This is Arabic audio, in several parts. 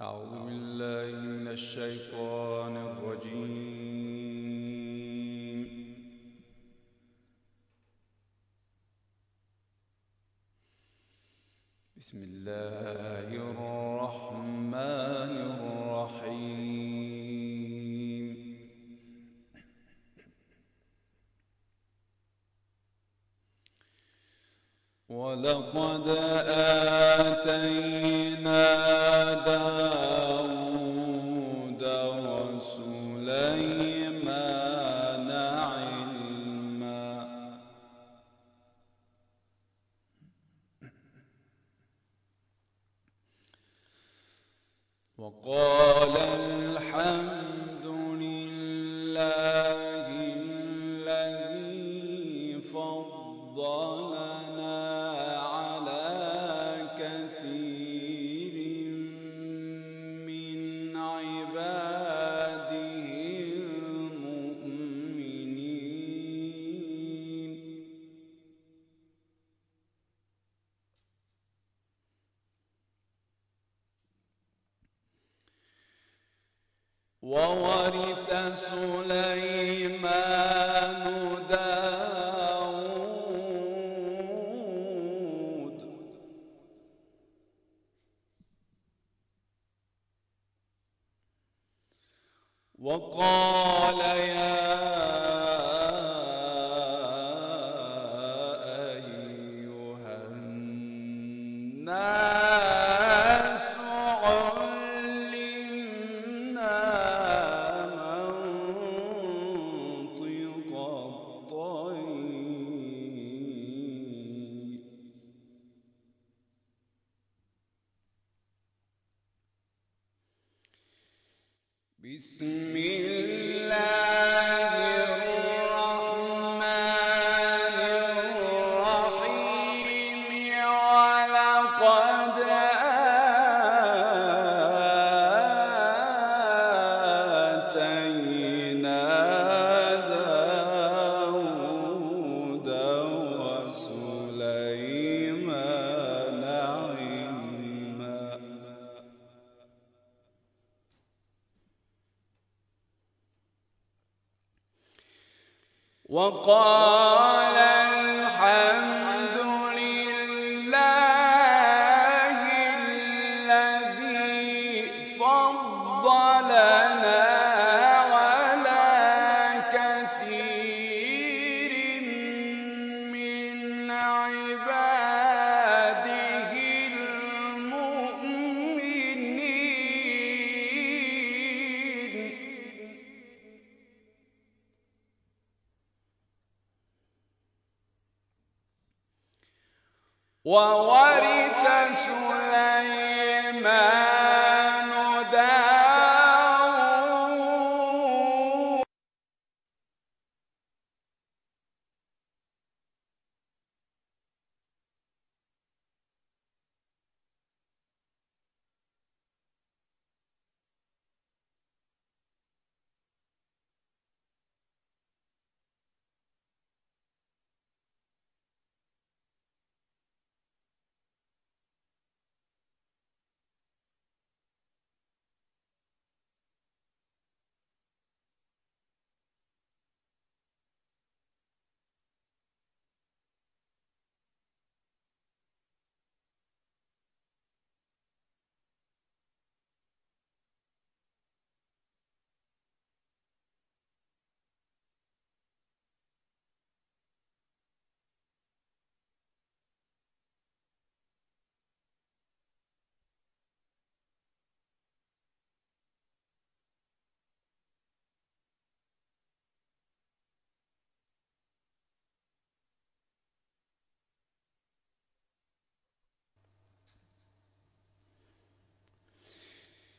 أعوذ بالله من الشيطان الرجيم. بسم الله الرحمن الرحيم. ولقد آتينا وقال وورث سليمان داود. وقال يا بسم الله. وقال الحمد لله الذي فضلنا على كثير من عباده وورث سليمان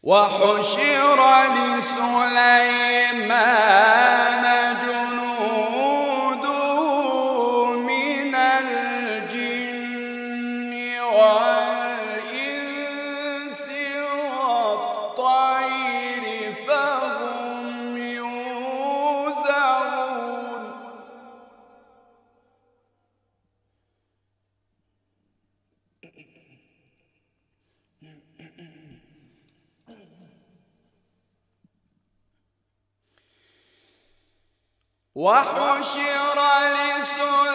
وحشر لسليمان وحشر لسليمان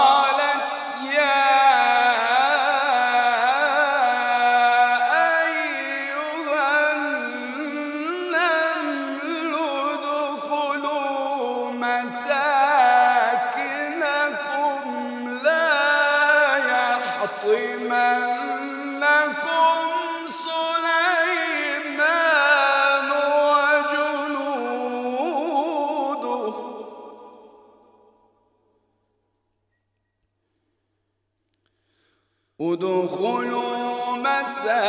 ادخلوا مساكنكم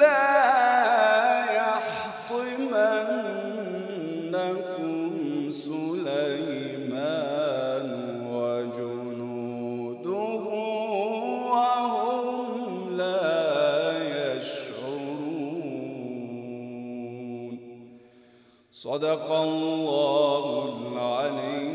لا يحطمنكم سليمان وجنوده وهم لا يشعرون. صدق الله العليم